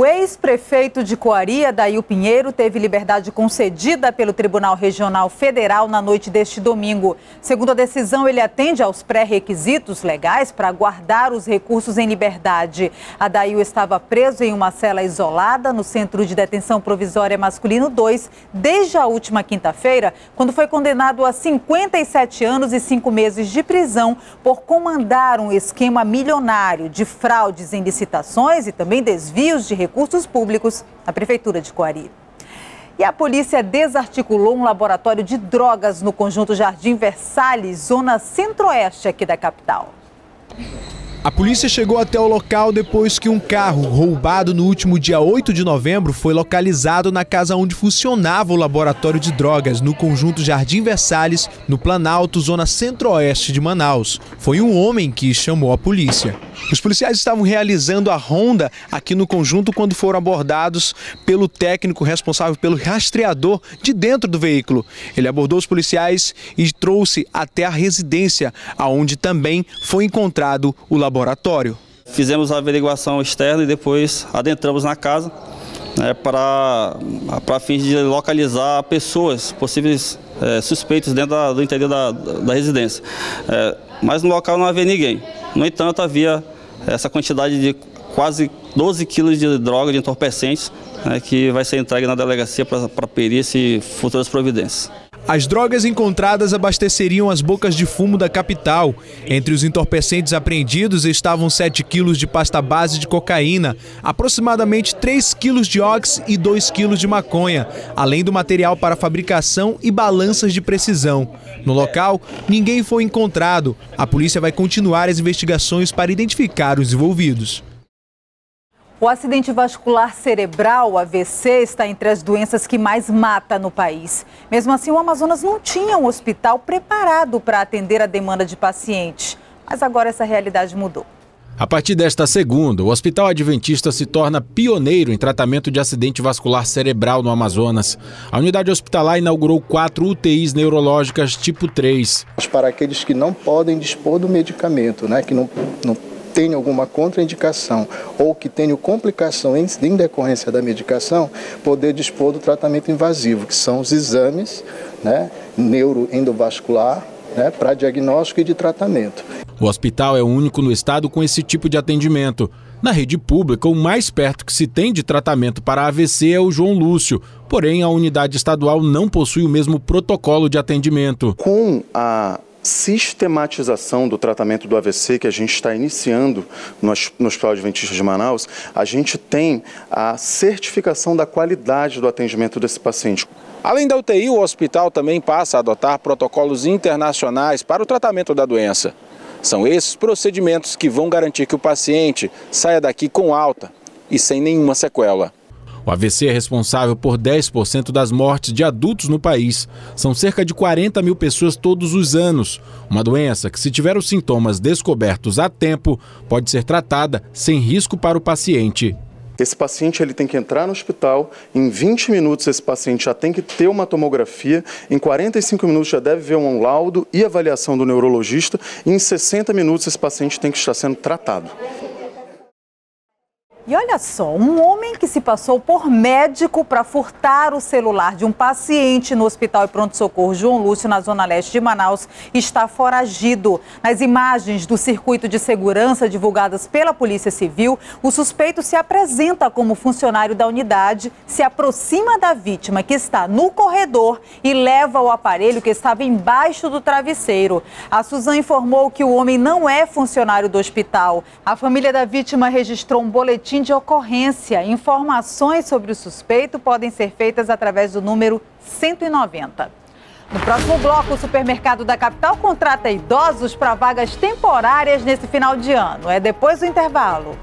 O ex-prefeito de Coari, Adail Pinheiro, teve liberdade concedida pelo Tribunal Regional Federal na noite deste domingo. Segundo a decisão, ele atende aos pré-requisitos legais para guardar os recursos em liberdade. Adail estava preso em uma cela isolada no Centro de Detenção Provisória Masculino 2 desde a última quinta-feira, quando foi condenado a 57 anos e 5 meses de prisão por comandar um esquema milionário de fraudes em licitações e também desvios de recursos públicos na Prefeitura de Coari. E a polícia desarticulou um laboratório de drogas no conjunto Jardim Versalhes, zona centro-oeste aqui da capital. A polícia chegou até o local depois que um carro roubado no último dia 8 de novembro foi localizado na casa onde funcionava o laboratório de drogas, no conjunto Jardim Versalhes, no Planalto, zona centro-oeste de Manaus. Foi um homem que chamou a polícia. Os policiais estavam realizando a ronda aqui no conjunto quando foram abordados pelo técnico responsável pelo rastreador de dentro do veículo. Ele abordou os policiais e trouxe até a residência, aonde também foi encontrado o laboratório. Fizemos a averiguação externa e depois adentramos na casa né, para, fins de localizar pessoas, possíveis é, suspeitos dentro da, do interior da, da residência. É, mas no local não havia ninguém. No entanto, havia essa quantidade de quase 12 quilos de droga, de entorpecentes, né, que vai ser entregue na delegacia para perícia e futuras providências. As drogas encontradas abasteceriam as bocas de fumo da capital. Entre os entorpecentes apreendidos estavam 7 quilos de pasta base de cocaína, aproximadamente 3 quilos de ox e 2 quilos de maconha, além do material para fabricação e balanças de precisão. No local, ninguém foi encontrado. A polícia vai continuar as investigações para identificar os envolvidos. O acidente vascular cerebral, AVC, está entre as doenças que mais mata no país. Mesmo assim, o Amazonas não tinha um hospital preparado para atender a demanda de pacientes. Mas agora essa realidade mudou. A partir desta segunda, o Hospital Adventista se torna pioneiro em tratamento de acidente vascular cerebral no Amazonas. A unidade hospitalar inaugurou quatro UTIs neurológicas tipo 3. Para aqueles que não podem dispor do medicamento, né, que não, não tem alguma contraindicação ou que tenha complicação em, em decorrência da medicação, poder dispor do tratamento invasivo, que são os exames né, neuroendovascular né, para diagnóstico e de tratamento. O hospital é o único no estado com esse tipo de atendimento. Na rede pública, o mais perto que se tem de tratamento para AVC é o João Lúcio, porém a unidade estadual não possui o mesmo protocolo de atendimento. Com a sistematização do tratamento do AVC que a gente está iniciando no, Hospital Adventista de Manaus, a gente tem a certificação da qualidade do atendimento desse paciente. Além da UTI, o hospital também passa a adotar protocolos internacionais para o tratamento da doença. São esses procedimentos que vão garantir que o paciente saia daqui com alta e sem nenhuma sequela. O AVC é responsável por 10% das mortes de adultos no país. São cerca de 40 mil pessoas todos os anos. Uma doença que, se tiver os sintomas descobertos a tempo, pode ser tratada sem risco para o paciente. Esse paciente ele tem que entrar no hospital, em 20 minutos esse paciente já tem que ter uma tomografia, em 45 minutos já deve ver um laudo e avaliação do neurologista, e em 60 minutos esse paciente tem que estar sendo tratado. E olha só, um homem que se passou por médico para furtar o celular de um paciente no Hospital e Pronto Socorro João Lúcio, na zona leste de Manaus, está foragido. Nas imagens do circuito de segurança divulgadas pela Polícia Civil, o suspeito se apresenta como funcionário da unidade, se aproxima da vítima que está no corredor e leva o aparelho que estava embaixo do travesseiro. A Suzan informou que o homem não é funcionário do hospital. A família da vítima registrou um boletim de ocorrência. Informações sobre o suspeito podem ser feitas através do número 190. No próximo bloco, o supermercado da capital contrata idosos para vagas temporárias nesse final de ano. É depois do intervalo.